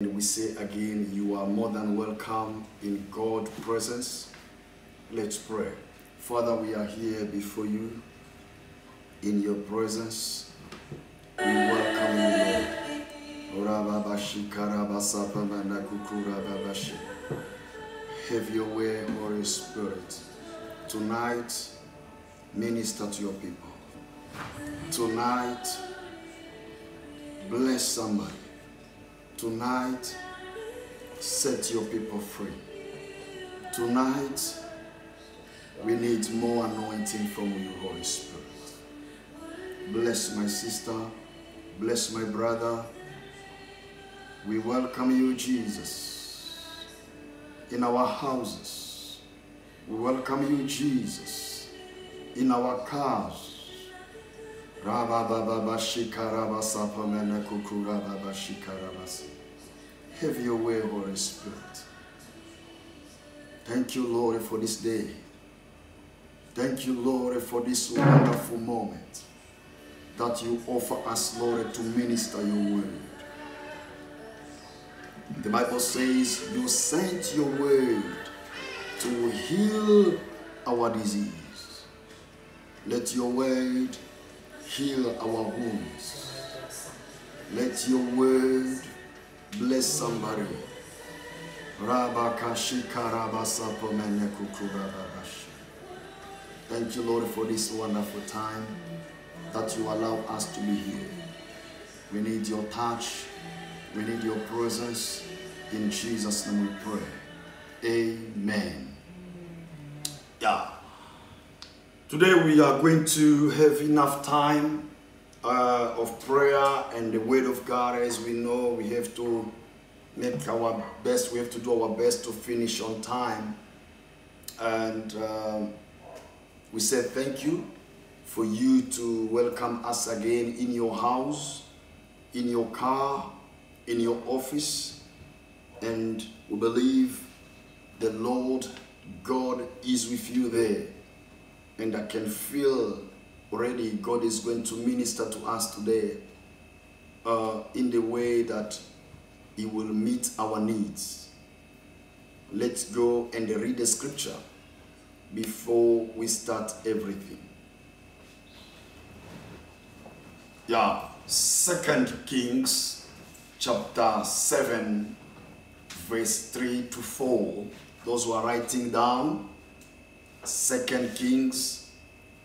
And we say again, you are more than welcome in God's presence. Let's pray. Father, we are here before you in your presence. We welcome you, Lord. Have your way, Holy Spirit. Tonight, minister to your people. Tonight, bless somebody. Tonight, set your people free. Tonight, we need more anointing from you, Holy Spirit. Bless my sister. Bless my brother. We welcome you, Jesus, in our houses. We welcome you, Jesus, in our cars. Have your way, Holy Spirit. Thank you, Lord, for this day. Thank you, Lord, for this wonderful moment that you offer us, Lord, to minister your word. The Bible says you sent your word to heal our disease. Let your word heal our wounds. Let your word bless somebody. Thank you, Lord, for this wonderful time that you allow us to be here. We need your touch. We need your presence. In Jesus' name we pray. Amen. Yeah. Today we are going to have enough time uh, of prayer and the word of God. As we know, we have to make our best. We have to do our best to finish on time. And um, we say thank you for you to welcome us again in your house, in your car, in your office. And we believe the Lord God is with you there and I can feel already God is going to minister to us today uh, in the way that He will meet our needs. Let's go and read the scripture before we start everything. Yeah, Second Kings chapter 7, verse 3 to 4. Those who are writing down, Second Kings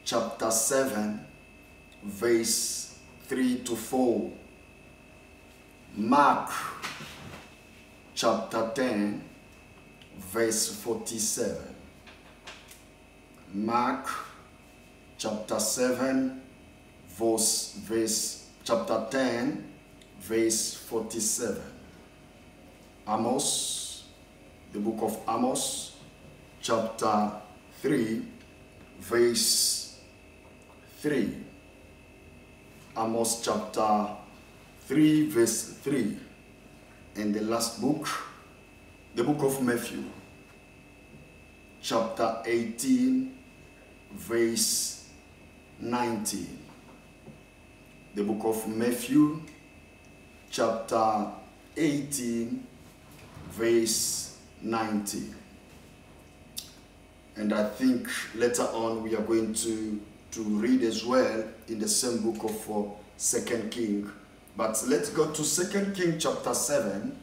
chapter 7 verse 3 to 4. Mark chapter 10 verse 47. Mark chapter 7 verse verse chapter 10 verse 47. Amos the book of Amos chapter 3, verse 3. Amos chapter 3, verse 3. And the last book, the book of Matthew, chapter 18, verse 19. The book of Matthew, chapter 18, verse 19 and I think later on we are going to to read as well in the same book of uh, Second King. But let's go to Second King chapter seven,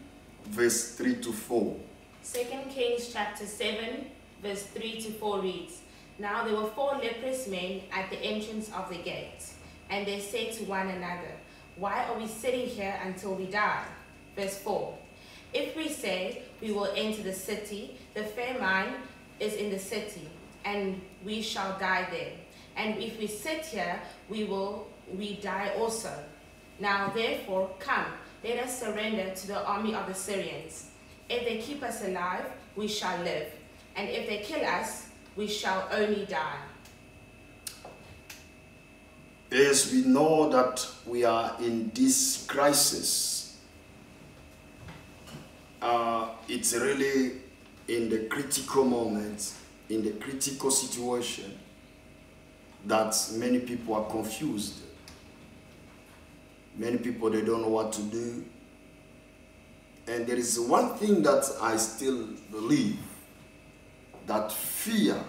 verse three to four. Second Kings chapter 7, verse 3 to 4 reads Now there were four leprous men at the entrance of the gate, and they said to one another, Why are we sitting here until we die? Verse 4 If we say we will enter the city, the famine is in the city, and we shall die there. And if we sit here, we will we die also. Now therefore, come, let us surrender to the army of the Syrians. If they keep us alive, we shall live, and if they kill us, we shall only die. As we know that we are in this crisis, uh, it's really in the critical moment, in the critical situation, that many people are confused. Many people, they don't know what to do. And there is one thing that I still believe that fear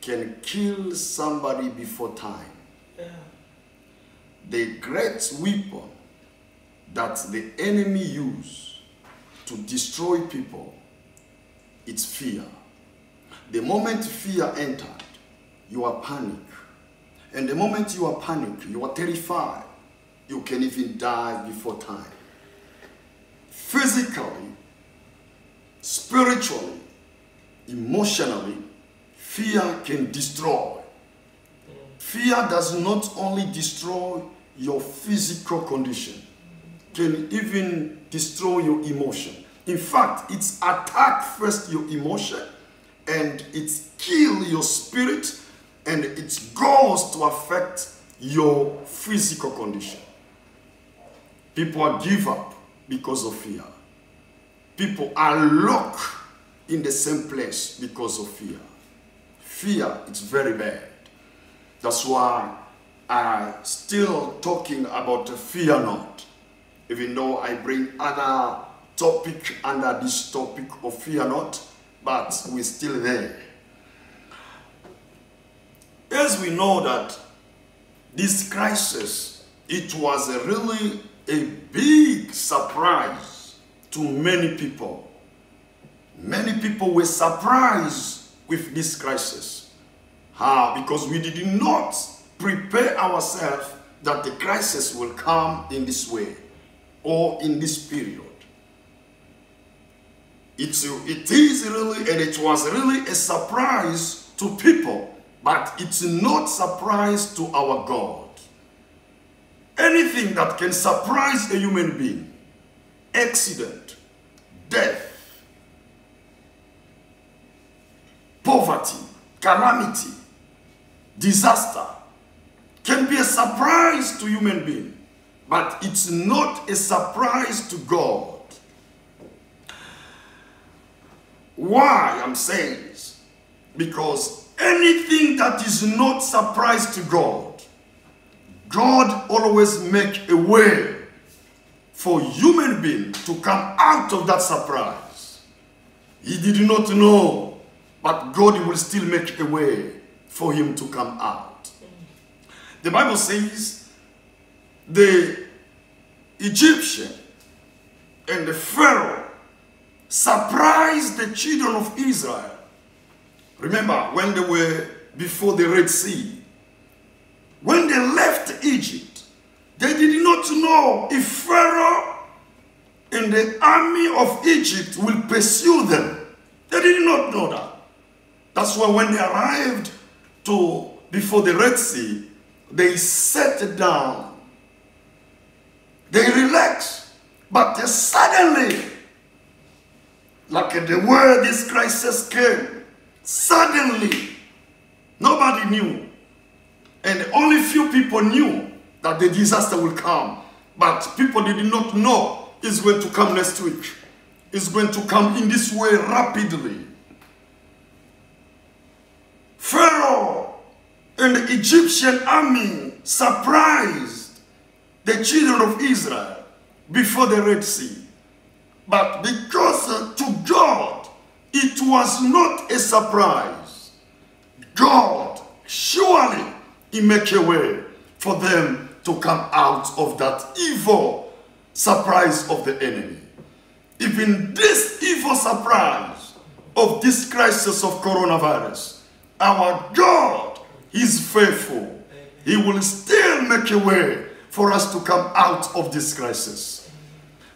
can kill somebody before time. Yeah. The great weapon that the enemy use to destroy people it's fear. The moment fear entered, you are panic. And the moment you are panic, you are terrified. You can even die before time. Physically, spiritually, emotionally, fear can destroy. Fear does not only destroy your physical condition, can even destroy your emotion. In fact, it's attack first your emotion and it's kill your spirit and it goes to affect your physical condition. People are give up because of fear. People are locked in the same place because of fear. Fear is very bad. That's why I'm still talking about fear not, even though I bring other topic under this topic of fear not, but we're still there. As we know that this crisis, it was a really a big surprise to many people. Many people were surprised with this crisis. How? Because we did not prepare ourselves that the crisis will come in this way or in this period. It's, it is really, and it was really a surprise to people, but it's not surprise to our God. Anything that can surprise a human being, accident, death, poverty, calamity, disaster, can be a surprise to human being, but it's not a surprise to God. Why I'm saying this? Because anything that is not surprise to God, God always make a way for human being to come out of that surprise. He did not know, but God will still make a way for him to come out. The Bible says the Egyptian and the Pharaoh surprised the children of Israel. Remember when they were before the Red Sea, when they left Egypt, they did not know if Pharaoh and the army of Egypt will pursue them. They did not know that. That's why when they arrived to before the Red Sea, they sat down. They relaxed. But they suddenly like the word this crisis came, suddenly, nobody knew. And only few people knew that the disaster will come. But people did not know it's going to come next week. It's going to come in this way rapidly. Pharaoh and the Egyptian army surprised the children of Israel before the Red Sea. But because uh, to God, it was not a surprise. God, surely He make a way for them to come out of that evil surprise of the enemy. Even this evil surprise of this crisis of coronavirus, our God is faithful. He will still make a way for us to come out of this crisis.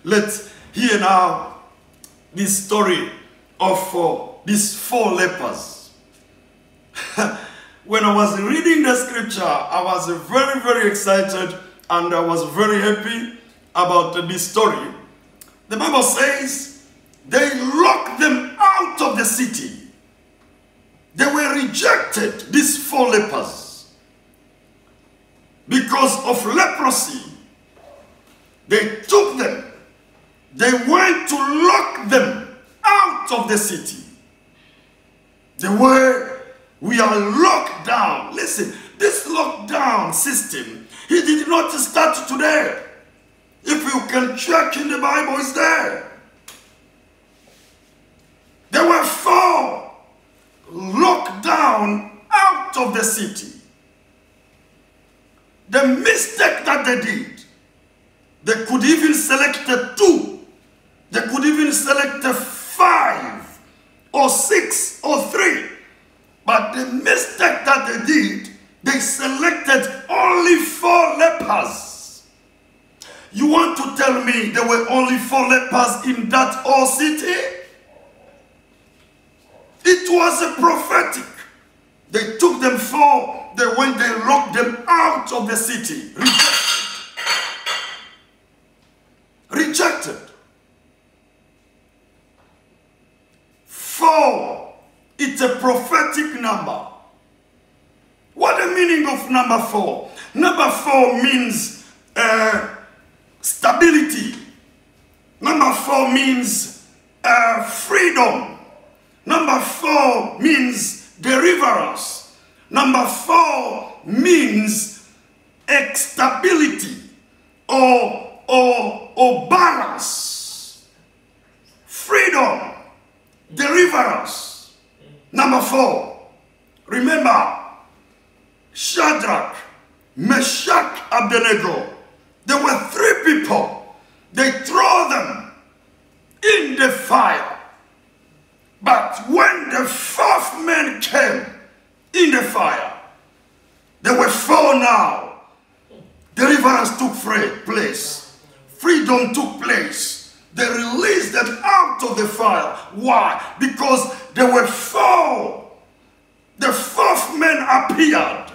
Let's hear now this story of uh, these four lepers. when I was reading the scripture, I was very, very excited and I was very happy about uh, this story. The Bible says they locked them out of the city. They were rejected, these four lepers, because of leprosy. They took them they went to lock them out of the city. The way we are locked down. Listen, this lockdown system, he did not start today. If you can check in the Bible, it's there. They were four locked down out of the city. The mistake that they did, they could even select the two they could even select five or six or three. But the mistake that they did, they selected only four lepers. You want to tell me there were only four lepers in that whole city? It was a prophetic. They took them four, they went, they locked them out of the city. Rejected. Rejected. Four. It's a prophetic number. What the meaning of number four? Number four means uh, stability. Number four means uh, freedom. Number four means deliverance. Number four means stability or, or, or balance. Freedom, deliverance. Number four, remember Shadrach, Meshach, Abednego. There were three people. They throw them in the fire. But when the fourth man came in the fire, there were four now. Deliverance took place. Freedom took place. They released them out of the fire. Why? Because there were four. The fourth man appeared.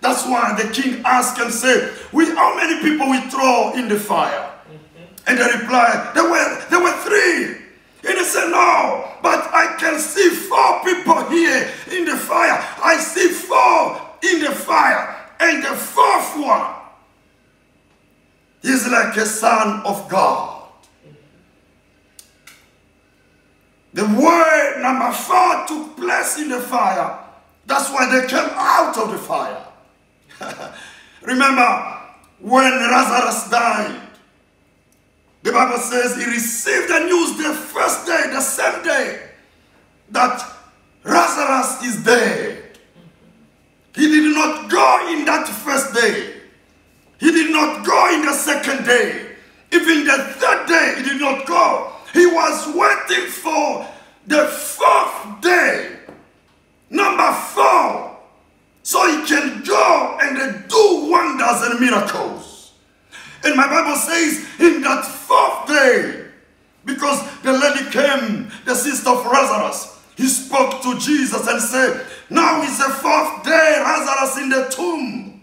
That's why the king asked and said, "We how many people we throw in the fire?" Mm-hmm. And they replied, "There were there were three. And he said, No, but I can see four people here in the fire. I see four in the fire. And the fourth one is like a son of God. The word number four took place in the fire. That's why they came out of the fire. Remember when Lazarus died, the Bible says he received the news the first day, the same day, that Lazarus is dead. He did not go in that first day. He did not go in the second day. Even the third day, he did not go. He was waiting for the fourth day, number four, so he can go and do wonders and miracles. And my Bible says, in that fourth day, because the lady came, the sister of Lazarus, he spoke to Jesus and said, Now is the fourth day, Lazarus in the tomb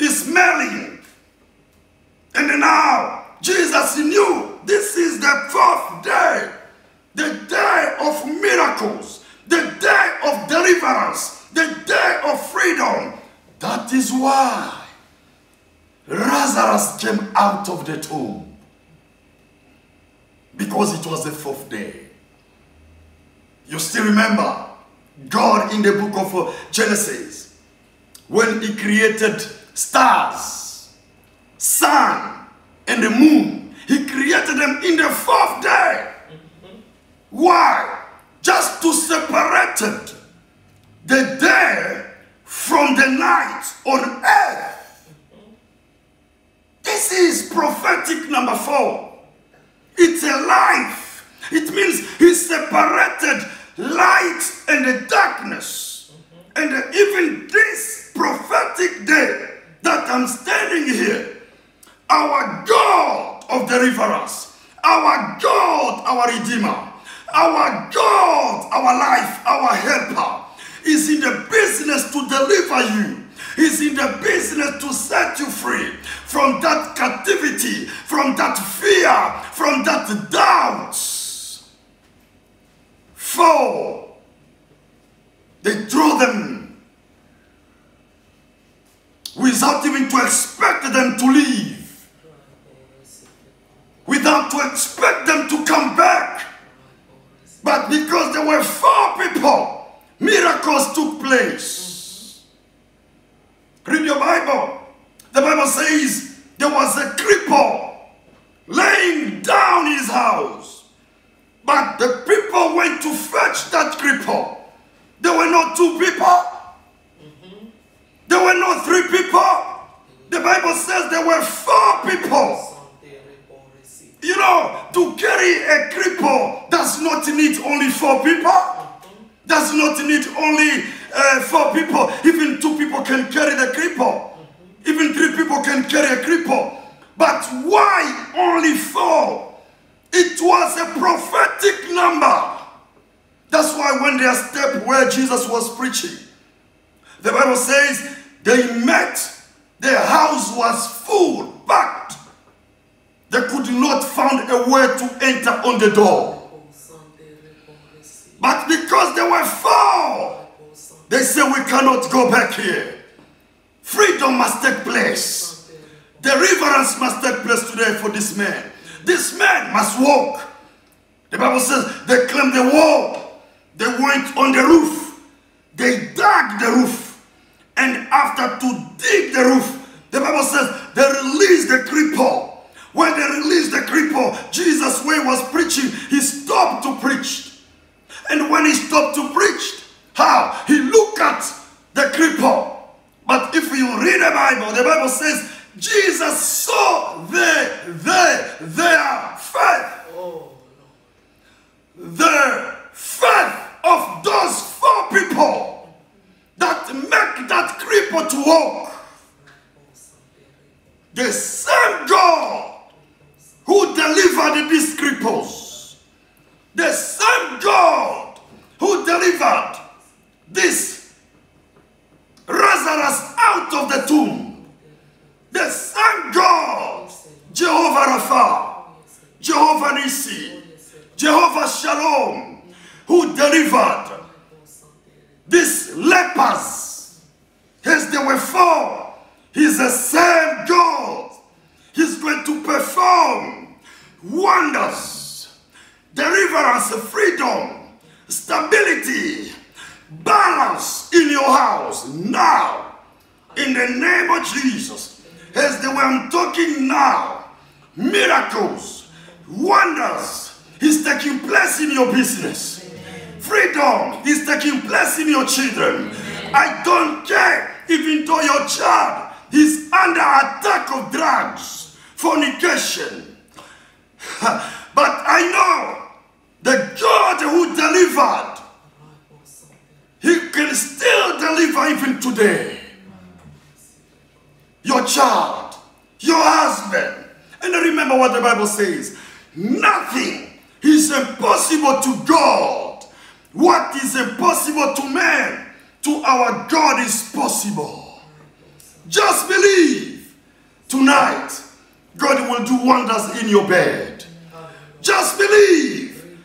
is smelling. And now Jesus knew this is the fourth day, the day of miracles, the day of deliverance, the day of freedom. That is why Lazarus came out of the tomb because it was the fourth day. You still remember God in the book of uh, Genesis when he created stars, sun, and the moon. He created them in the fourth day. Why? Just to separate it, the day from the night on earth. This is prophetic number four. It's a life. It means he separated light and the darkness. And even this prophetic day that I'm standing here, our God of deliverance, our God, our Redeemer, our God, our life, our helper, is in the business to deliver you. He's in the business to set you free from that captivity, from that fear, from that doubt. Four, they threw them without even to expect them to leave, without to expect them to come back. But because there were four people, miracles took place. Read your Bible. The Bible says there was a cripple laying down his house. But the people went to fetch that cripple. There were not two people, There were not three people. The Bible says there were four people. You know, to carry a cripple does not need only four people. Does not need only uh, four people. Even two people can carry the cripple. Even three people can carry a cripple. But why only four? It was a prophetic number. That's why when they stepped where Jesus was preaching, the Bible says they met, their house was full, packed. They could not find a way to enter on the door. But because they were four, they say we cannot go back here. Freedom must take place. Deliverance must take place today for this man. This man must walk. The Bible says they climbed the wall. They went on the roof. They dug the roof. And after to dig the roof, the Bible says they released the cripple. When they released the cripple, Jesus, when he was preaching, he stopped to preach. And when he stopped to preach, how? He looked at the cripple. But if you read the Bible, the Bible says Jesus saw their, their, their faith. The faith of those four people that make that cripple to walk. The same God who delivered these cripples. The same God who delivered this Lazarus out of the tomb. The same God, Jehovah Rapha, Jehovah Nissi, Jehovah Shalom, who delivered these lepers as they were four. He's the same God. He's going to perform wonders, deliverance, freedom, stability, balance in your house now. In the name of Jesus. As the way I'm talking now, miracles, wonders is taking place in your business. Freedom is taking place in your children. I don't care even though your child is under attack of drugs, fornication. But I know the God who delivered, he can still deliver even today. Your child, your husband. And remember what the Bible says. Nothing is impossible to God. What is impossible to man, to our God is possible. Just believe tonight God will do wonders in your bed. Just believe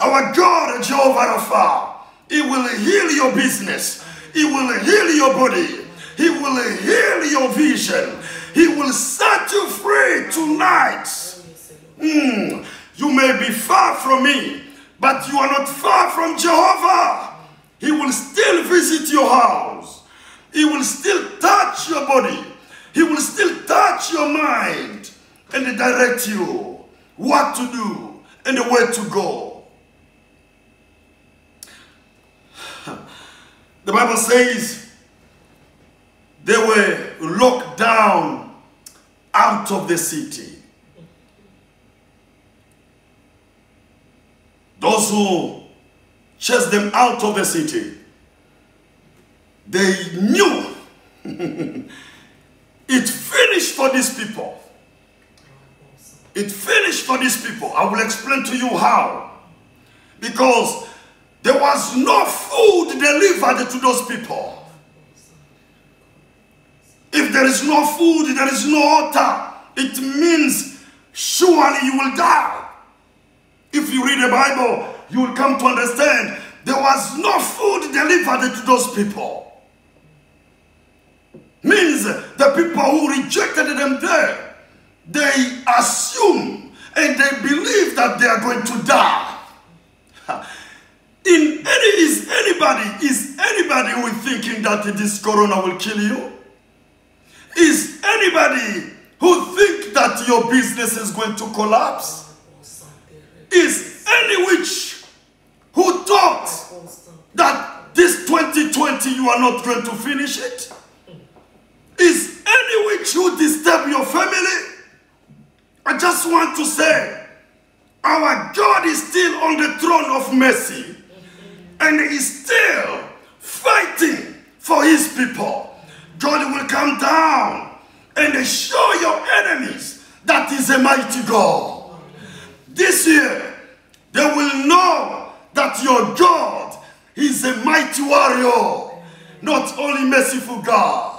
our God, Jehovah Rapha, He will heal your business. He will heal your body. He will heal your vision. He will set you free tonight. Hmm. You may be far from me, but you are not far from Jehovah. He will still visit your house. He will still touch your body. He will still touch your mind and direct you what to do and the way to go. The Bible says they were locked down out of the city. Those who chased them out of the city, they knew it finished for these people. It finished for these people. I will explain to you how. Because there was no food delivered to those people. If there is no food, there is no water. It means surely you will die. If you read the Bible, you will come to understand there was no food delivered to those people. Means the people who rejected them there, they assume and they believe that they are going to die. In any is anybody is anybody who is thinking that this corona will kill you? Is anybody who think that your business is going to collapse? Is any witch who thought that this 2020 you are not going to finish it? is any which you disturb your family, I just want to say, our God is still on the throne of mercy and is still fighting for his people. God will come down and show your enemies that is a mighty God. This year, they will know that your God is a mighty warrior, not only merciful God.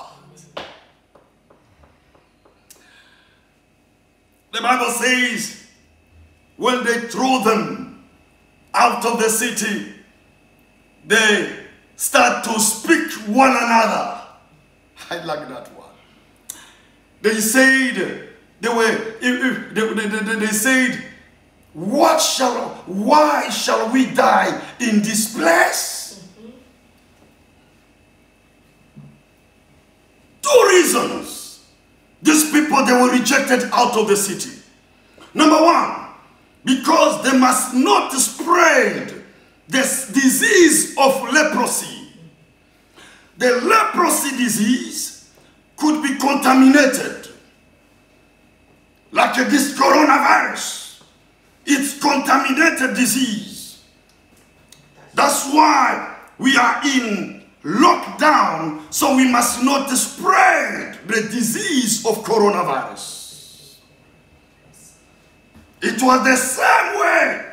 The Bible says, when they threw them out of the city, they start to speak one another. I like that one. They said, they were, they, they, they, they said, what shall, why shall we die in this place? Mm-hmm. Two reasons. These people, they were rejected out of the city. Number one, because they must not spread this disease of leprosy. The leprosy disease could be contaminated. Like this coronavirus. It's contaminated disease. That's why we are in lockdown, so we must not spread the disease of coronavirus. It was the same way.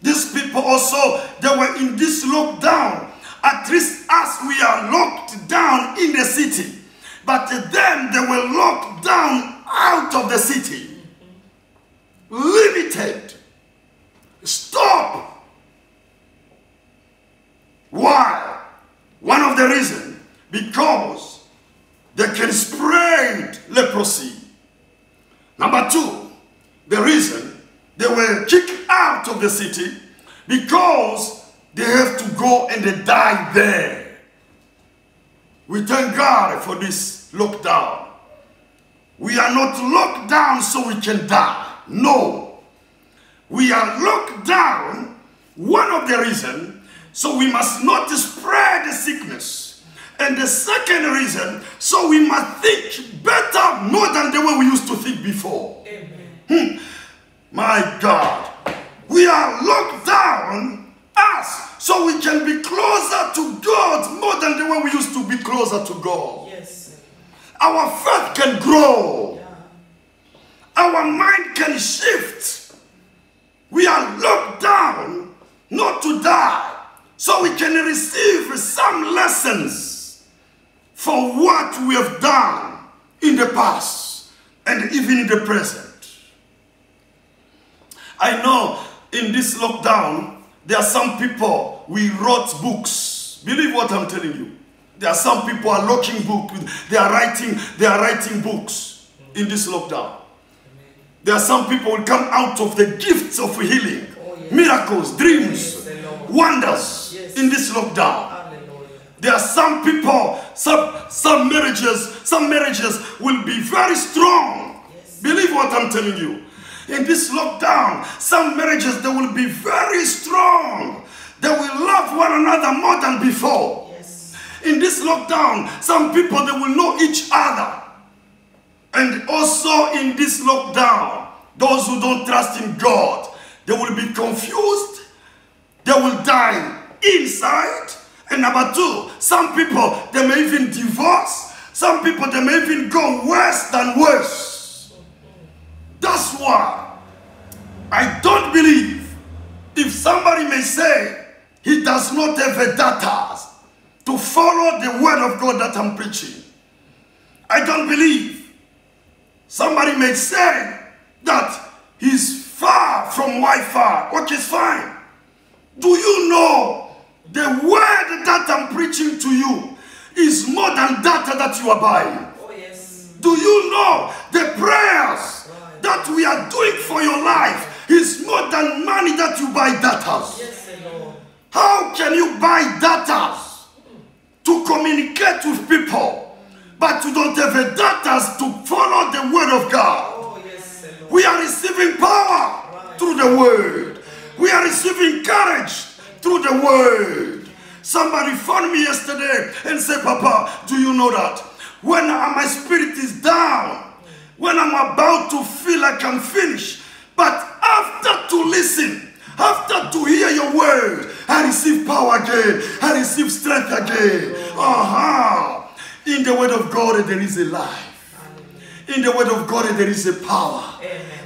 These people also, they were in this lockdown. At least as we are locked down in the city. But then they were locked down out of the city. Limited. Stop. Why? One of the reasons, because they can spread leprosy. Number two, the reason they were kicked out of the city because they have to go and they die there. We thank God for this lockdown. We are not locked down so we can die. No. We are locked down, one of the reasons, so we must not spread the sickness. And the second reason, so we must think better more than the way we used to think before. Hmm. My God, we are locked down us so we can be closer to God more than the way we used to be closer to God. Yes. Our faith can grow. Our mind can shift. We are locked down not to die, so we can receive some lessons for what we have done in the past and even in the present. I know in this lockdown, there are some people, we wrote books. Believe what I'm telling you. There are some people are locking books. They are writing, they are writing books in this lockdown. There are some people who come out of the gifts of healing, Oh, miracles, dreams, Yes, the Lord. Wonders Yes. in this lockdown. Hallelujah. There are some people, some some marriages, some marriages will be very strong. Yes. Believe what I'm telling you. In this lockdown, some marriages they will be very strong. They will love one another more than before. Yes. In this lockdown, some people they will know each other. And also in this lockdown, those who don't trust in God, they will be confused. They will die inside. And number two, some people they may even divorce. Some people they may even go worse than worse. That's why I don't believe if somebody may say he does not have a data to follow the word of God that I'm preaching. I don't believe somebody may say that he's far from Wi-Fi, which is fine. Do you know the word that I'm preaching to you is more than data that you are buying? Oh, yes. Do you know the prayers that we are doing for your life is more than money that you buy data? Yes, Lord. How can you buy data to communicate with people, but you don't have a data to follow the word of God? Oh, yes, Lord. We are receiving power through the word. We are receiving courage through the word. Somebody phoned me yesterday and said, Papa, do you know that when my spirit is down, when I'm about to feel like I'm finished. But after to listen, after to hear your word, I receive power again. I receive strength again. Uh-huh. In the word of God, there is a life. In the word of God, there is a power.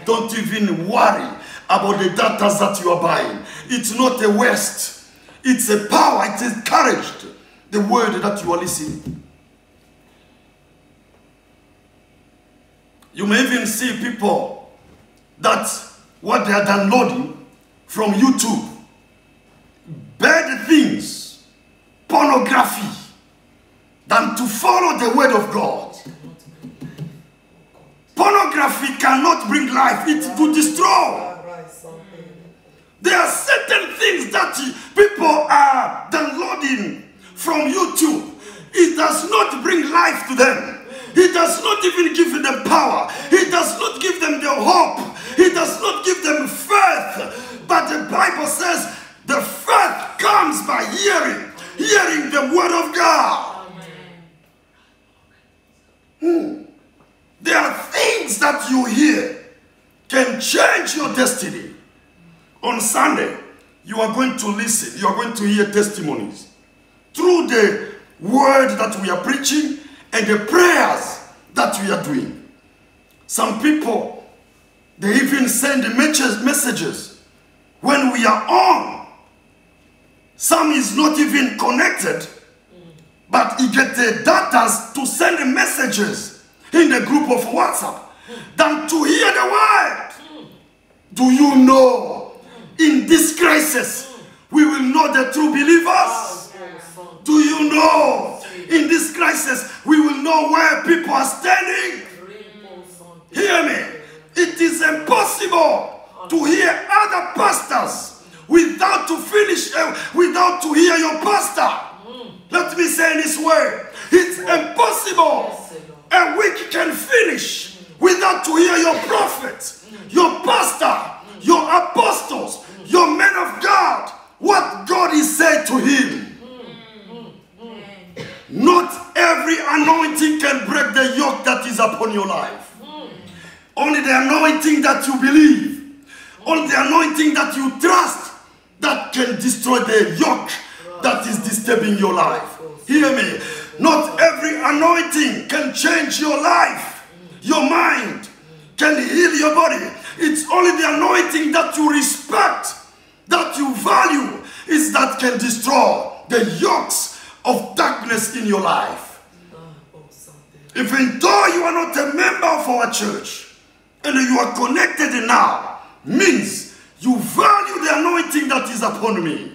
Don't even worry about the data that you are buying. It's not a waste. It's a power. It is encouraged. The word that you are listening. You may even see people that what they are downloading from YouTube, bad things, pornography, than to follow the word of God. Pornography cannot bring life, it will destroy. There are certain things that people are downloading from YouTube. It does not bring life to them. It does not even give them power. It does not give them the hope. It does not give them faith. But the Bible says the faith comes by hearing, hearing the word of God. Hmm. There are things that you hear can change your destiny. On Sunday, you are going to listen, you are going to hear testimonies through the word that we are preaching and the prayers that we are doing. Some people, they even send messages, when we are on. Some is not even connected, but he get the data to send messages in the group of WhatsApp than to hear the word. Do you know in this crisis we will know the true believers? Do you know in this crisis we will know where people are standing? Hear me. It is impossible to hear other pastors without to finish, uh, without to hear your pastor. Let me say this way. It's impossible a week can finish without to hear your prophet, your pastor, your apostles, your men of God, what God is said to him. Not every anointing can break the yoke that is upon your life. Only the anointing that you believe, only the anointing that you trust, that can destroy the yoke that is disturbing your life. Hear me. Not every anointing can change your life, your mind, can heal your body. It's only the anointing that you respect, that you value, is that can destroy the yokes of darkness in your life. Even though you are not a member of our church and you are connected now, means you value the anointing that is upon me.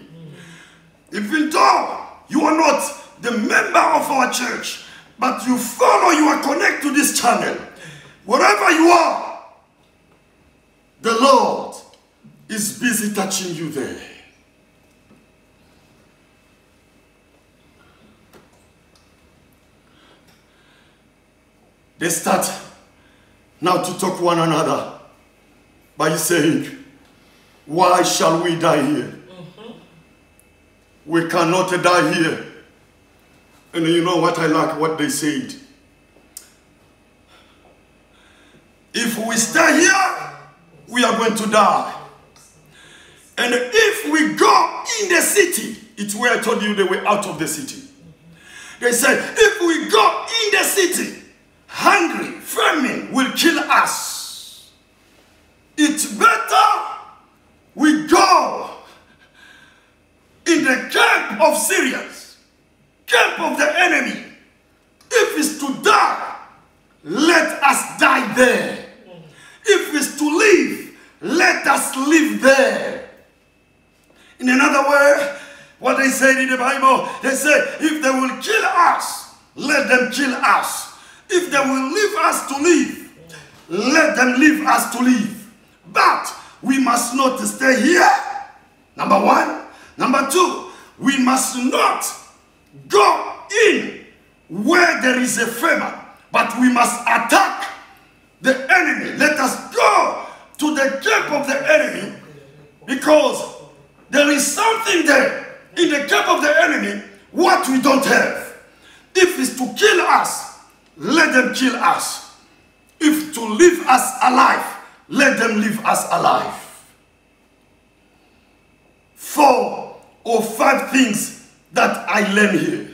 Even though you are not the member of our church, but you follow, you are connected to this channel, wherever you are, the Lord is busy touching you there. They start now to talk one another by saying, Why shall we die here? We cannot die here. And you know what I like what they said? If we stay here, we are going to die. And if we go in the city, it's where I told you they were out of the city. They said, if we go in the city, hungry, famine will kill us. It's better we go in the camp of Syrians, camp of the enemy. If it's to die, let us die there. If it's to live, let us live there. In another word, what they said in the Bible, they said, if they will kill us, let them kill us. If they will leave us to live, let them leave us to live. But we must not stay here. Number one. Number two, we must not go in where there is a famine, but we must attack the enemy. Let us go to the camp of the enemy because there is something there in the camp of the enemy what we don't have. If it's to kill us, let them kill us. If to leave us alive, let them leave us alive. Four or five things that I learn here.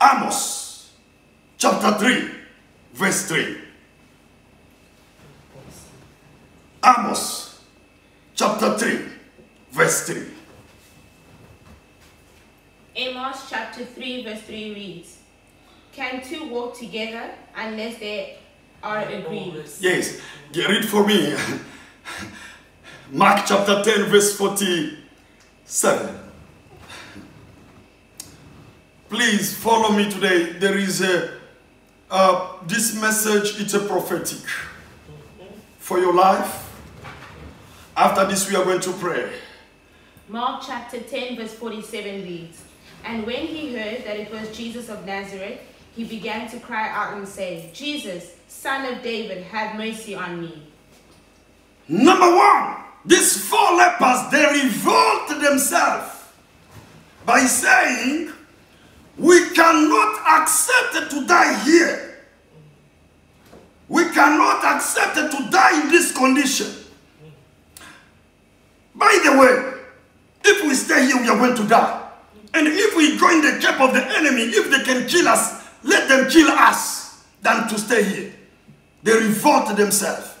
Amos chapter 3, verse 3. Amos chapter 3, verse 3. Amos chapter 3, verse 3 reads Can two walk together unless they are agreed? Yes, get read for me. Mark chapter 10, verse 47. Please follow me today. There is a, uh, this message, it's a prophetic for your life. After this, we are going to pray. Mark chapter 10, verse 47 reads And when he heard that it was Jesus of Nazareth, he began to cry out and say, Jesus, son of David, have mercy on me. Number one, these four lepers, they revolt themselves by saying, We cannot accept to die here. We cannot accept to die in this condition. By the way, if we stay here, we are going to die. And if we join the camp of the enemy, if they can kill us, let them kill us than to stay here. They revolt themselves.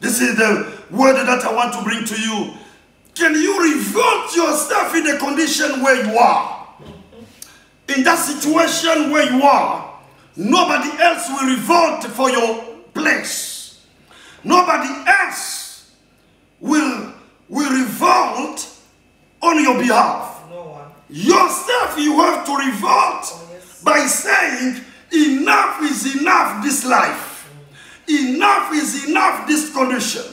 This is the word that I want to bring to you. Can you revolt yourself in the condition where you are? In that situation where you are, nobody else will revolt for your place. Nobody else will, will revolt on your behalf. No one. Yourself, you have to revolt Oh, yes. by saying, Enough is enough this life. Enough is enough this condition.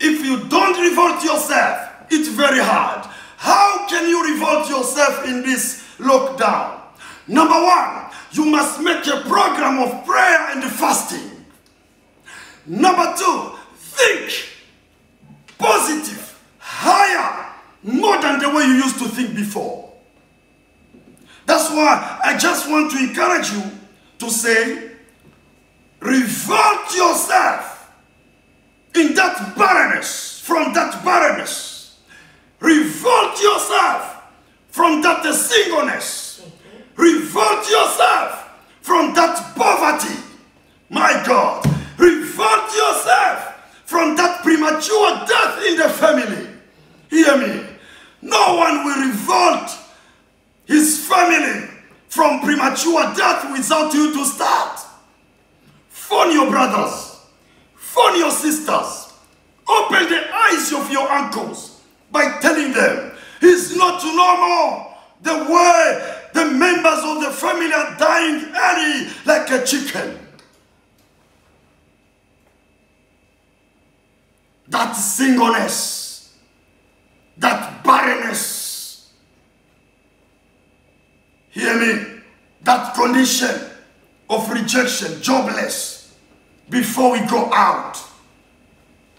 If you don't revolt yourself, it's very hard. How can you revolt yourself in this lockdown? Number one, you must make a program of prayer and fasting. Number two, think positive, higher, more than the way you used to think before. That's why I just want to encourage you to say, revolt yourself in that barrenness, from that barrenness. Revolt yourself from that singleness. Revolt yourself from that poverty. My God, revolt yourself from that premature death in the family. Hear me. No one will revolt his family from premature death without you to start. Phone your brothers, phone your sisters, open the eyes of your uncles by telling them it's not normal. The way the members of the family are dying early like a chicken. That singleness, that barrenness, hear me, that condition of rejection, jobless, before we go out,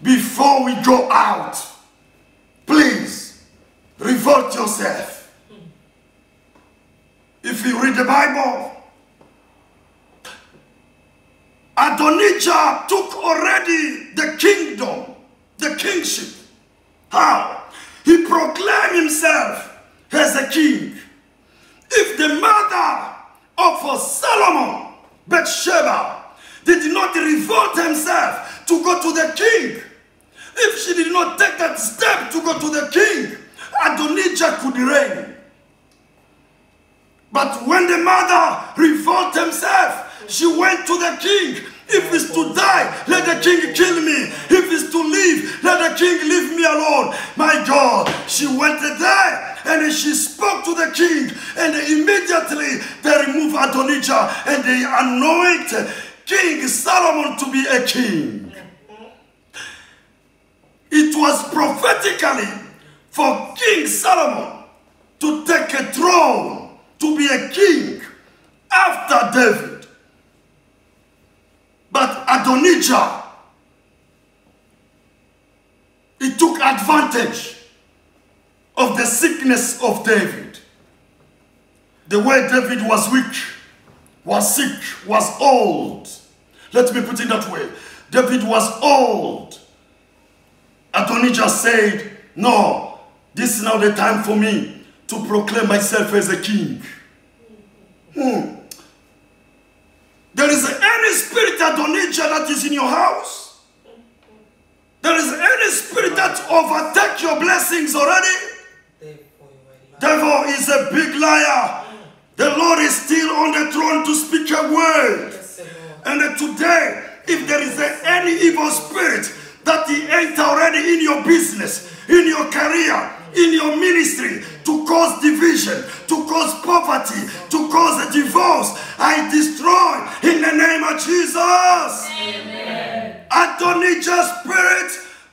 before we go out, yourself. If you read the Bible, Adonijah took already the kingdom, the kingship. How? He proclaimed himself as a king. If the mother of Solomon, Bathsheba, did not revolt himself to go to the king, if she did not take that step to go to the king, Adonijah could reign. But when the mother revolted himself, she went to the king. If it's to die, let the king kill me. If it's to live, let the king leave me alone. My God, she went there and she spoke to the king, and immediately they removed Adonijah and they anoint King Solomon to be a king. It was prophetically for King Solomon to take a throne, to be a king after David. But Adonijah, he took advantage of the sickness of David. the way David was weak, was sick, was old. Let me put it that way. David was old. Adonijah said, No, this is now the time for me to proclaim myself as a king. Hmm. There is any spirit Adonijah that is in your house. There is any spirit that overtake your blessings already. Devil is a big liar. The Lord is still on the throne to speak a word. And today, if there is any evil spirit that he enter already in your business, in your career, in your ministry, to cause division, to cause poverty, to cause a divorce, I destroy in the name of Jesus. Amen. Adonijah spirit,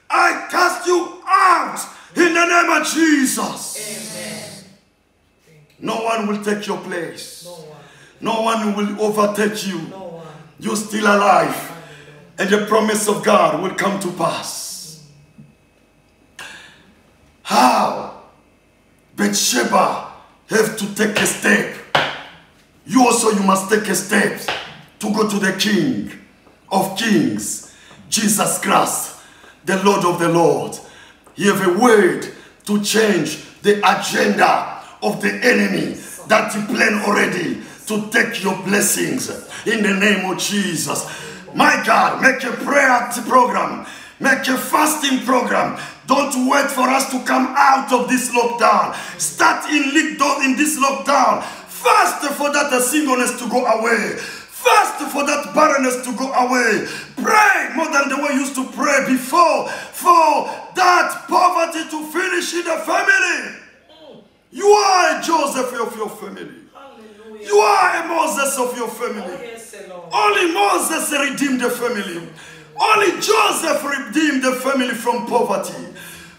I cast you out in the name of Jesus. Amen. No one will take your place. No one. No one will overtake you. No one. You're still alive. And the promise of God will come to pass. How? Bathsheba have to take a step. You also you must take a step to go to the King of Kings, Jesus Christ, the Lord of the Lord. He have a word to change the agenda of the enemy that he planned already to take your blessings in the name of Jesus. My God, make a prayer program, make a fasting program. Don't wait for us to come out of this lockdown. Start in, in this lockdown. Fast for that singleness to go away. Fast for that barrenness to go away. Pray more than the way you used to pray before for that poverty to finish in the family. You are a Joseph of your family. Hallelujah. You are a Moses of your Oh, family. yes, Lord. Only Moses redeemed the family. Only Joseph redeemed the family from poverty.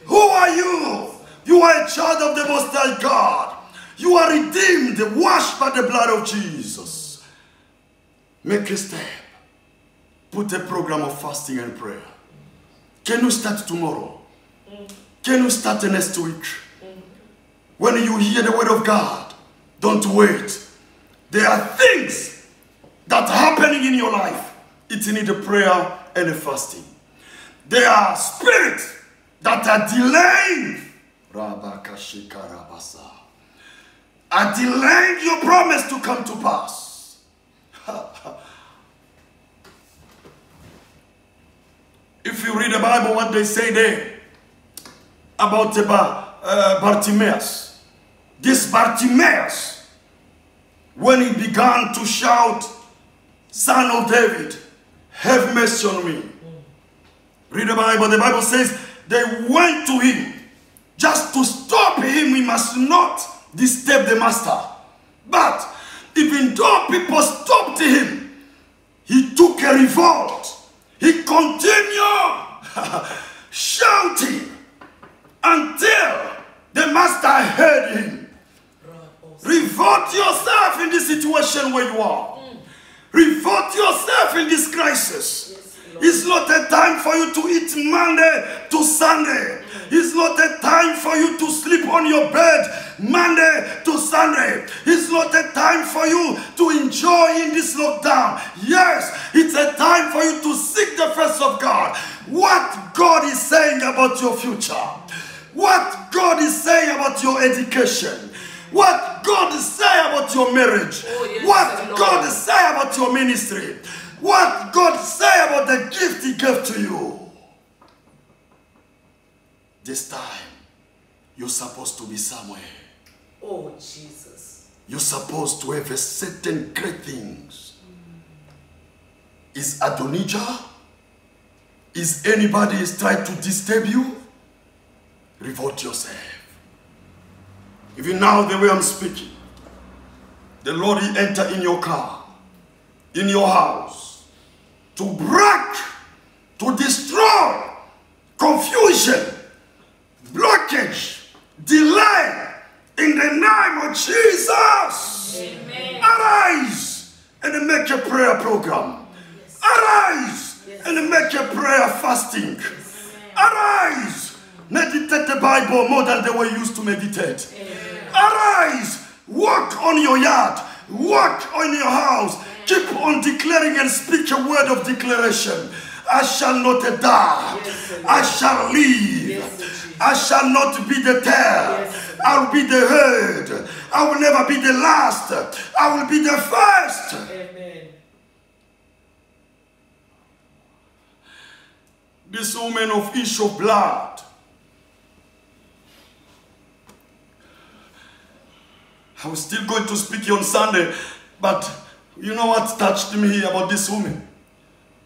Who are you? You are a child of the Most High God. You are redeemed, washed by the blood of Jesus. Make a step. Put a program of fasting and prayer. Can you start tomorrow? Can you start next week? When you hear the word of God, don't wait. There are things that are happening in your life. It needs a prayer and a fasting. There are spirits that are delaying. Rabakashikarabasa. Are delaying your promise to come to pass. if you read the Bible, what they say there about the Bar- uh, Bartimaeus, this Bartimaeus, when he began to shout, Son of David, have mercy on me. Read the Bible. The Bible says they went to him just to stop him. We must not disturb the master. But even though people stopped him, he took a revolt. He continued shouting until the master heard him. Revolt yourself in this situation where you are. Mm. Revolt yourself in this crisis. It's not a time for you to eat Monday to Sunday. It's not a time for you to sleep on your bed Monday to Sunday. It's not a time for you to enjoy in this lockdown. Yes, it's a time for you to seek the face of God. What God is saying about your future. What God is saying about your education. What God is saying about your marriage. Oh, yes, what Lord. God is saying about your ministry. What God say about the gift He gave to you. This time, you're supposed to be somewhere. Oh, Jesus. You're supposed to have a certain great things. Is Adonijah? Is anybody is trying to disturb you? Revolt yourself. Even now, the way I'm speaking, the Lord will enter in your car, in your house, to break, to destroy confusion, blockage, delay in the name of Jesus. Amen. Arise and make a prayer program. Arise and make a prayer fasting. Arise. Meditate the Bible more than the way you used to meditate. Arise. Walk on your yard. Walk on your house. Keep on declaring and speak a word of declaration. I shall not die. Yes, I shall live. Yes, I shall not be the tail. Yes. I will be the head. I will never be the last. I will be the first. Amen. This woman of issue of blood. I was still going to speak on Sunday, but you know what touched me here about this woman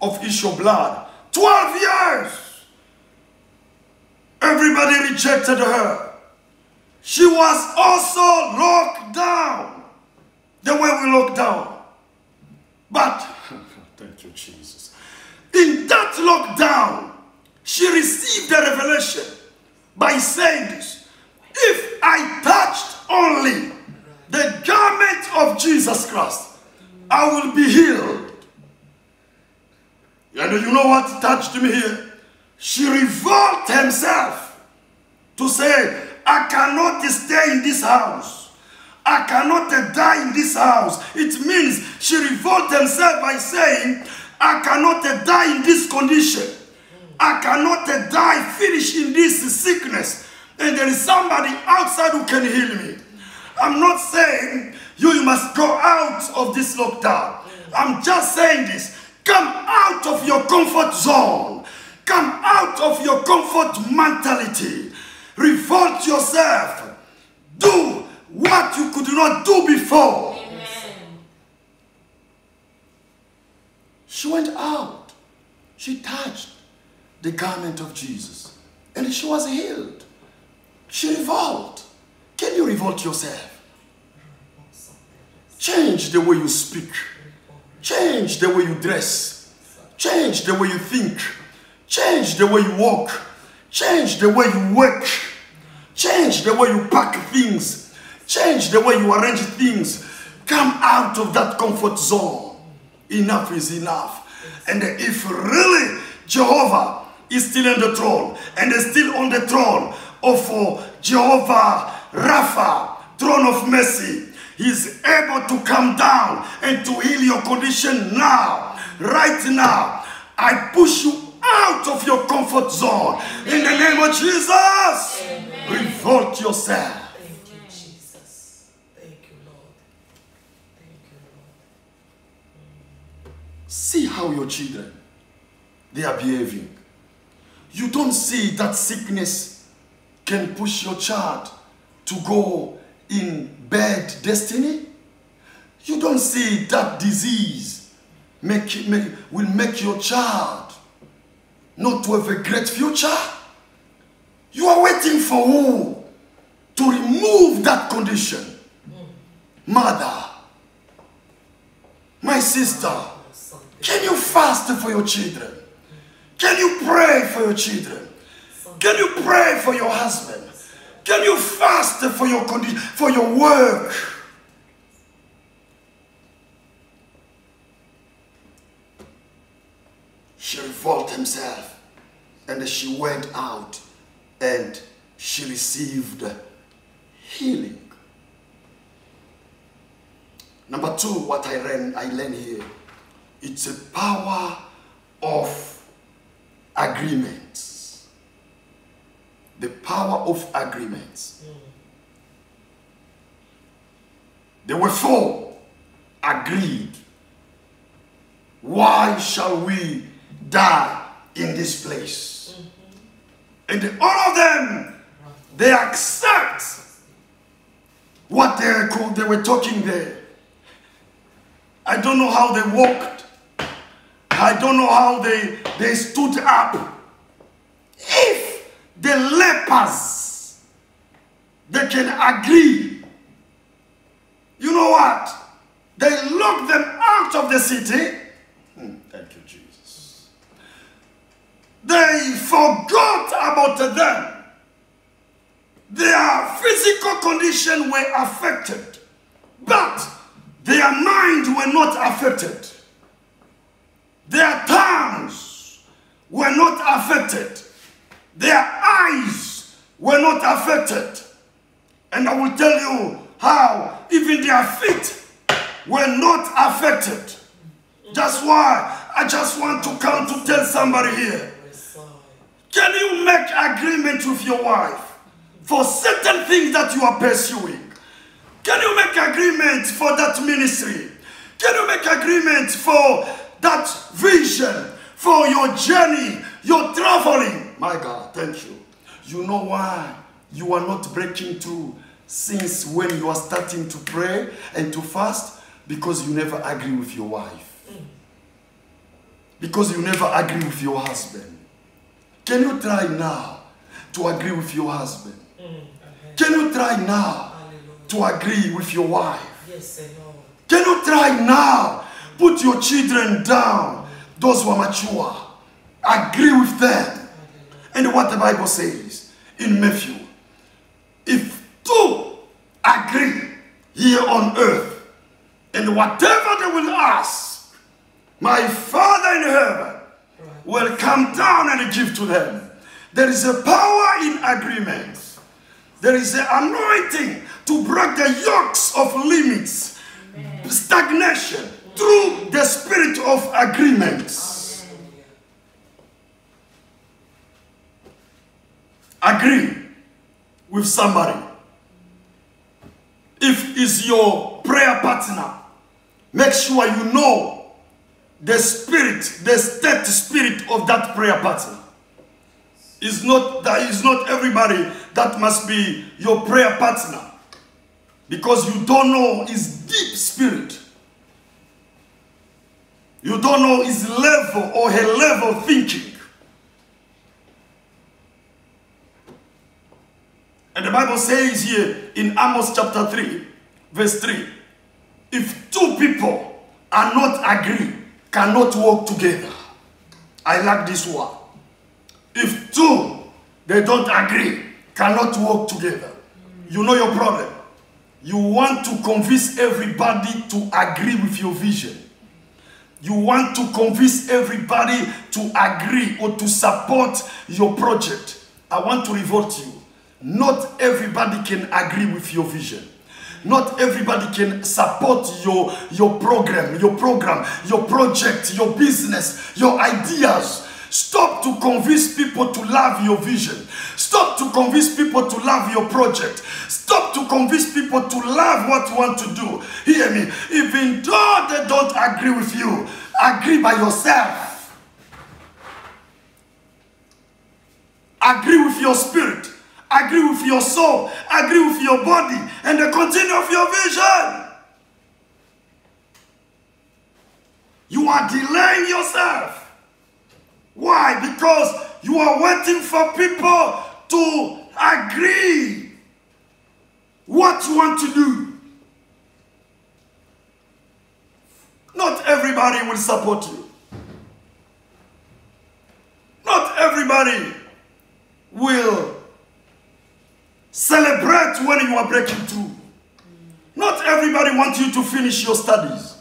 of issue blood? 12 years! Everybody rejected her. She was also locked down the way we locked down. But, thank you, Jesus. In that lockdown, she received a revelation by saying this If I touched only the garment of Jesus Christ, I will be healed. And you know what touched me here? She revolted herself to say, I cannot stay in this house. I cannot die in this house. It means she revolted herself by saying, I cannot die in this condition. I cannot die finish in this sickness. And there is somebody outside who can heal me. I'm not saying you, you must go out of this lockdown. I'm just saying this. Come out of your comfort zone. Come out of your comfort mentality. Revolt yourself. Do what you could not do before. Amen. She went out. She touched the garment of Jesus. And she was healed. She revolted. Can you revolt yourself? Change the way you speak. Change the way you dress. Change the way you think. Change the way you walk. Change the way you work. Change the way you pack things. Change the way you arrange things. Come out of that comfort zone. Enough is enough. And if really Jehovah is still on the throne and is still on the throne of uh, Jehovah Rapha, throne of mercy, He's able to come down and to heal your condition now, right now. I push you out of your comfort zone in the name of Jesus. Revolt yourself. Thank you, Jesus. Thank you, Lord. Thank you, Lord. Mm. See how your children they are behaving. You don't see that sickness can push your child to go in bad destiny. You don't see that disease make, make, will make your child not to have a great future. You are waiting for who to remove that condition. Mother, my sister, can you fast for your children? Can you pray for your children? Can you pray for your husband? Can you fast for your condition, for your work? She revolted himself and she went out and she received healing. Number two, what I learned, I learned here, it's a power of agreements. The power of agreements. They were four agreed. Why shall we die in this place? And all of them, they accept what they, called, they were talking there. I don't know how they walked. I don't know how they, they stood up. The lepers, they can agree, you know what? They locked them out of the city. Hmm, Thank you, Jesus. They forgot about them. Their physical condition were affected, but their mind were not affected. Their tongues were not affected. Their eyes were not affected. And I will tell you how even their feet were not affected. That's why I just want to come to tell somebody here. Can you make agreement with your wife for certain things that you are pursuing? Can you make agreement for that ministry? Can you make agreement for that vision, for your journey, your traveling? My God, thank you. You know why you are not breaking through since when you are starting to pray and to fast? Because you never agree with your wife. Because you never agree with your husband. Can you try now to agree with your husband? Can you try now to agree with your wife? Yes, Lord. Can you try now? Put your children down, those who are mature. Agree with them. And what the Bible says in Matthew if two agree here on earth, and whatever they will ask, my Father in heaven will come down and give to them. There is a power in agreement. There is an anointing to break the yokes of limits, stagnation through the spirit of agreements. Agree with somebody. If is your prayer partner, make sure you know the spirit, the state spirit of that prayer partner. Is not that is not everybody that must be your prayer partner. Because you don't know his deep spirit. You don't know his level or her level thinking. And the Bible says here in Amos chapter 3, verse 3 if two people are not agree, cannot work together. I like this one. If two they don't agree, cannot work together. You know your problem. You want to convince everybody to agree with your vision. You want to convince everybody to agree or to support your project. I want to revolt to you. Not everybody can agree with your vision. Not everybody can support your, your program, your program, your project, your business, your ideas. Stop to convince people to love your vision. Stop to convince people to love your project. Stop to convince people to love what you want to do. Hear me. Even though they don't agree with you, agree by yourself. Agree with your spirit. Agree with your soul. Agree with your body. And the continue of your vision. You are delaying yourself. Why? Because you are waiting for people to agree what you want to do. Not everybody will support you. Not everybody will celebrate when you are breaking through. Not everybody wants you to finish your studies.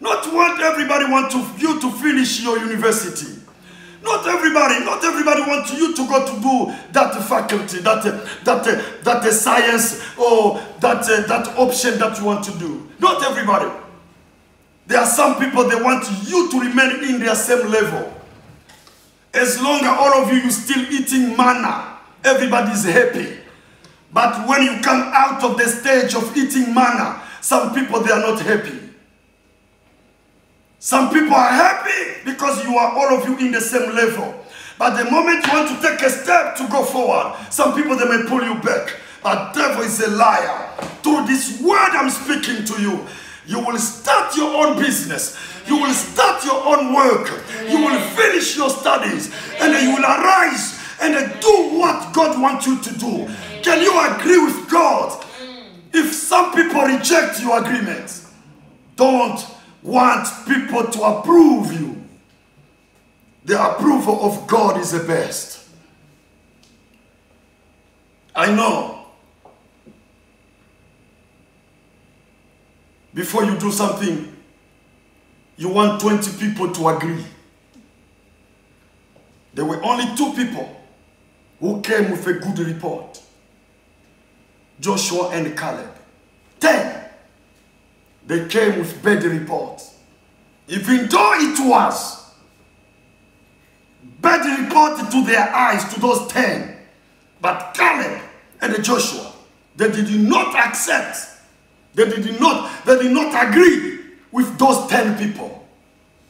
Not want everybody want to, you to finish your university. Not everybody, not everybody wants you to go to do that faculty, that that that science or that that option that you want to do. Not everybody. There are some people they want you to remain in their same level. As long as all of you you still eating manna, everybody's happy. But when you come out of the stage of eating manna, some people they are not happy. Some people are happy because you are all of you in the same level. But the moment you want to take a step to go forward, some people they may pull you back. But devil is a liar. Through this word I'm speaking to you, you will start your own business. You will start your own work. You will finish your studies. And you will arise and do what God wants you to do. Can you agree with God? If some people reject your agreement, don't want people to approve you. The approval of God is the best. I know. Before you do something, you want 20 people to agree. There were only two people who came with a good report Joshua and Caleb. 10, they came with bad reports. Even though it was bad report to their eyes to those 10, but Caleb and Joshua, they did not accept, they did not, they did not agree with those 10 people.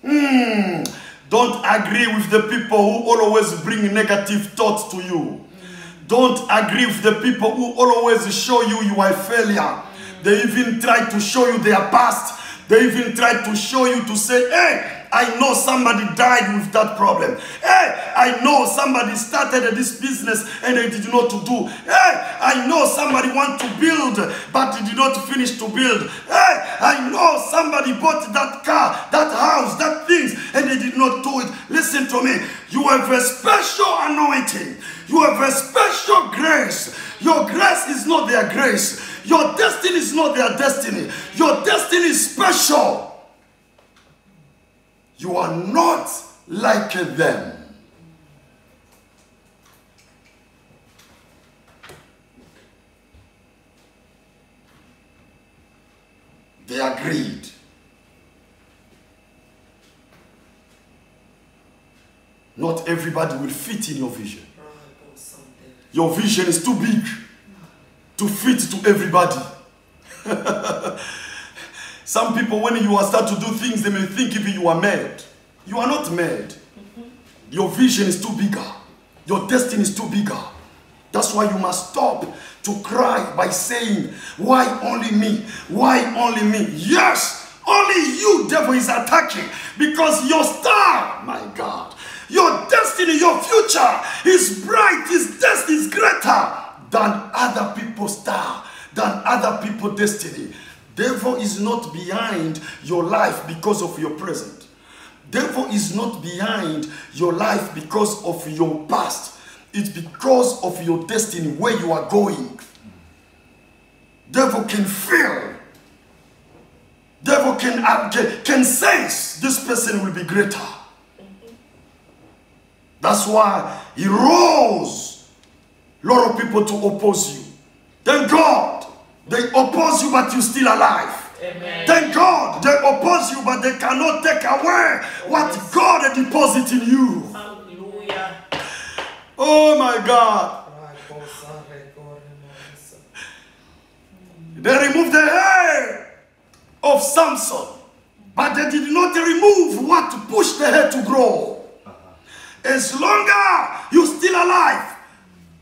Hmm. Don't agree with the people who always bring negative thoughts to you. Don't agree with the people who always show you you are failure. They even try to show you their past. They even try to show you to say, hey, I know somebody died with that problem. Hey, I know somebody started this business and they did not do. Hey, I know somebody want to build but they did not finish to build. Hey, I know somebody bought that car, that house, that things and they did not do it. Listen to me. You have a special anointing. You have a special grace. Your grace is not their grace. Your destiny is not their destiny. Your destiny is special. You are not like them. They agreed. Not everybody will fit in your vision. Your vision is too big to fit to everybody. Some people, when you start to do things, they may think if you are mad. You are not mad. Your vision is too bigger. Your destiny is too bigger. That's why you must stop to cry by saying, Why only me? Why only me? Yes, only you, devil, is attacking because your star, my God, your destiny, your future is bright, is destiny is greater than other people's star, than other people's destiny. Devil is not behind your life because of your present. Devil is not behind your life because of your past. It's because of your destiny, where you are going. Devil can feel. Devil can, can, can sense this person will be greater. That's why he rose a lot of people to oppose you. Thank God they oppose you, but you're still alive. Amen. Thank God they oppose you, but they cannot take away what God had deposited in you. Hallelujah. Oh my God. They removed the hair of Samson, but they did not remove what pushed the hair to grow. As long as you're still alive,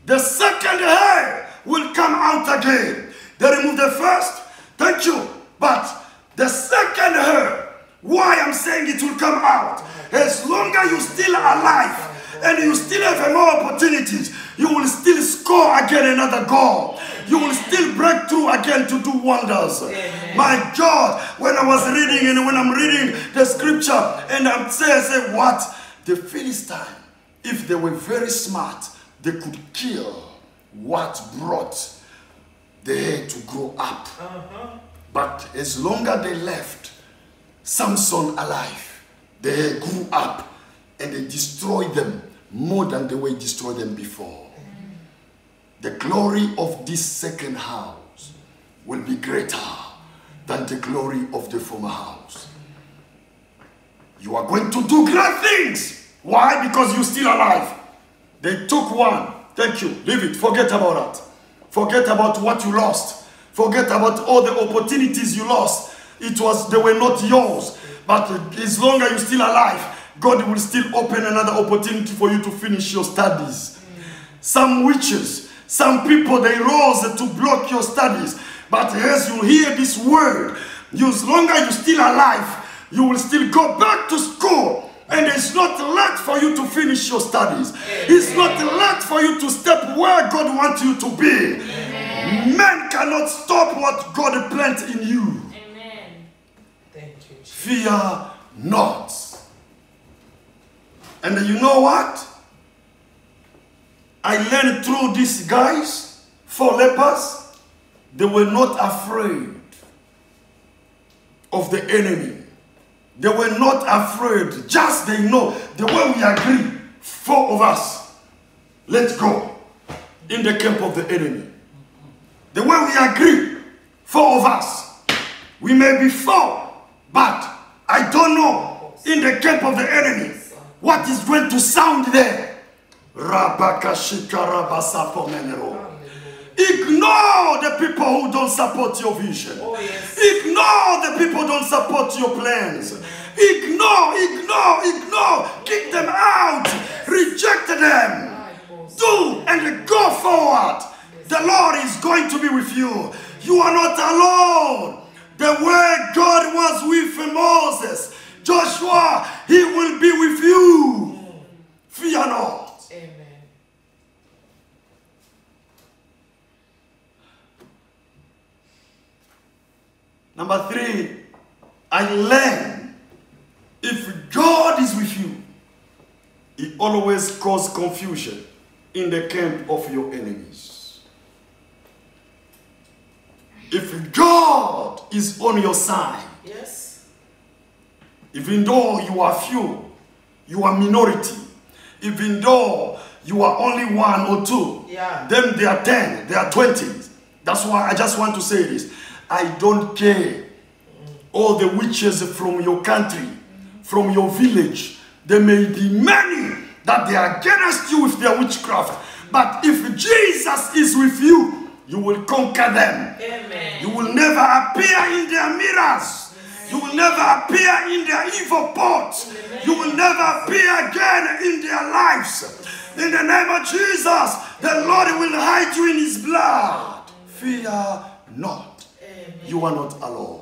the second hair will come out again. They removed the first, thank you, but the second hair, why I'm saying it will come out, as long as you're still alive and you still have more opportunities, you will still score again another goal. You will still break through again to do wonders. My God, when I was reading and when I'm reading the scripture and I'm saying, I say, what? The Philistine, if they were very smart, they could kill what brought the hair to grow up. Uh-huh. But as long as they left Samson alive, they grew up and they destroyed them more than the way destroyed them before. The glory of this second house will be greater than the glory of the former house. You are going to do great things. Why? Because you're still alive. They took one. Thank you. Leave it. Forget about that. Forget about what you lost. Forget about all the opportunities you lost. It was they were not yours. But as long as you're still alive, God will still open another opportunity for you to finish your studies. Some witches, some people they rose to block your studies. But as you hear this word, as long as you're still alive, you will still go back to school. And it's not late for you to finish your studies. It's not late for you to step where God wants you to be. Men cannot stop what God planted in you. Amen. Thank you, Jesus. Fear not. And you know what? I learned through these guys, four lepers, they were not afraid of the enemy. They were not afraid. Just they know the way we agree, four of us, let's go in the camp of the enemy. The way we agree, four of us. We may be four, but I don't know in the camp of the enemy what is going to sound there. Rabakashikarabasapomenero. Ignore the people who don't support your vision. Oh, yes. Ignore the people who don't support your plans. Ignore, ignore, ignore. Kick them out. Reject them. Do and go forward. The Lord is going to be with you. You are not alone. The way God was with Moses, Joshua, He will be with you. Fear not. Amen. Number three, I learn if God is with you, He always cause confusion in the camp of your enemies. If God is on your side, Yes. even though you are few, you are minority, even though you are only one or two, Yeah. them they are 10, they are 20. That's why I just want to say this. I don't care. All the witches from your country, from your village, there may be many that they are against you with their witchcraft. But if Jesus is with you, you will conquer them. Amen. You will never appear in their mirrors. You will never appear in their evil pots. You will never appear again in their lives. In the name of Jesus, the Lord will hide you in his blood. Fear not. You are not alone.